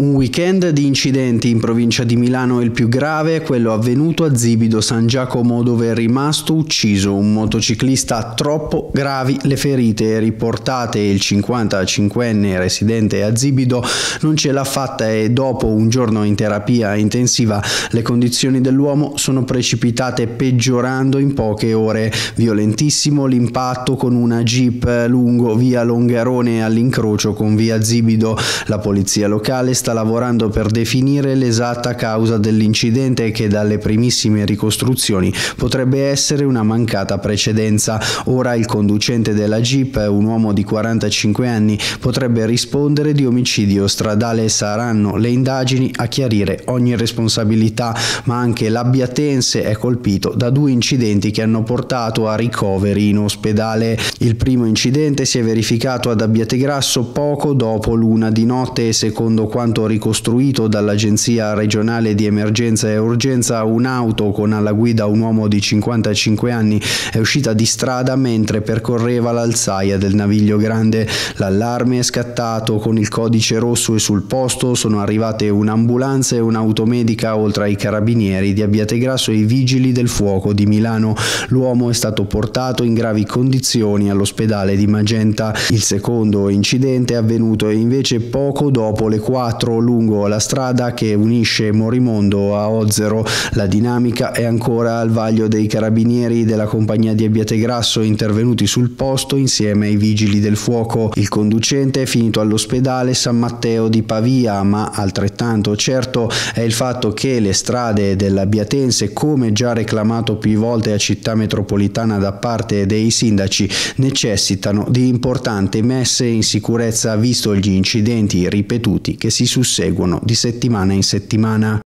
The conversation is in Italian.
Un weekend di incidenti in provincia di Milano è il più grave, quello avvenuto a Zibido San Giacomo dove è rimasto ucciso un motociclista troppo gravi le ferite riportate il 55enne residente a Zibido non ce l'ha fatta e dopo un giorno in terapia intensiva le condizioni dell'uomo sono precipitate peggiorando in poche ore. Violentissimo l'impatto con una jeep lungo via Longarone all'incrocio con via Zibido. La polizia locale sta sta lavorando per definire l'esatta causa dell'incidente che dalle primissime ricostruzioni potrebbe essere una mancata precedenza. Ora il conducente della Jeep, un uomo di 45 anni, potrebbe rispondere di omicidio stradale. Saranno le indagini a chiarire ogni responsabilità, ma anche l'Abbiatense è colpito da due incidenti che hanno portato a ricoveri in ospedale. Il primo incidente si è verificato ad Abbiategrasso poco dopo l'una di notte e secondo quanto quanto ricostruito dall'Agenzia regionale di emergenza e urgenza, un'auto con alla guida un uomo di 55 anni è uscita di strada mentre percorreva l'alzaia del Naviglio Grande. L'allarme è scattato con il codice rosso e sul posto sono arrivate un'ambulanza e un'automedica oltre ai carabinieri di Abbiategrasso e i vigili del fuoco di Milano. L'uomo è stato portato in gravi condizioni all'ospedale di Magenta. Il secondo incidente è avvenuto invece poco dopo le 4 metro lungo la strada che unisce Morimondo a Ozzero. La dinamica è ancora al vaglio dei carabinieri della compagnia di Abbiategrasso intervenuti sul posto insieme ai vigili del fuoco. Il conducente è finito all'ospedale San Matteo di Pavia, ma altrettanto certo è il fatto che le strade dell'Abbiatense, come già reclamato più volte a città metropolitana da parte dei sindaci, necessitano di importanti messe in sicurezza visto gli incidenti ripetuti che si susseguono di settimana in settimana.